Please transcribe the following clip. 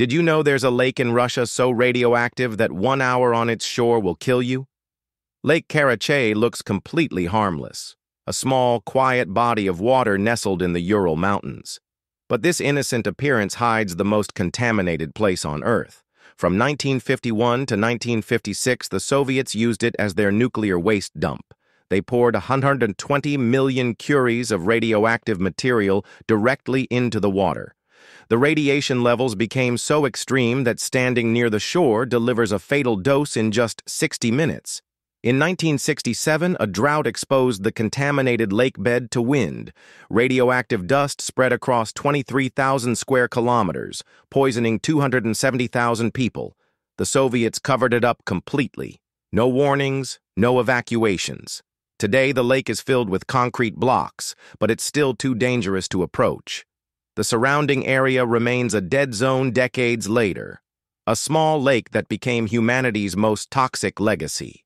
Did you know there's a lake in Russia so radioactive that one hour on its shore will kill you? Lake Karachay looks completely harmless, a small, quiet body of water nestled in the Ural Mountains. But this innocent appearance hides the most contaminated place on Earth. From 1951 to 1956, the Soviets used it as their nuclear waste dump. They poured 120 million curies of radioactive material directly into the water. The radiation levels became so extreme that standing near the shore delivers a fatal dose in just 60 minutes. In 1967, a drought exposed the contaminated lake bed to wind. Radioactive dust spread across 23,000 square kilometers, poisoning 270,000 people. The Soviets covered it up completely. No warnings, no evacuations. Today, the lake is filled with concrete blocks, but it's still too dangerous to approach. The surrounding area remains a dead zone decades later, a small lake that became humanity's most toxic legacy.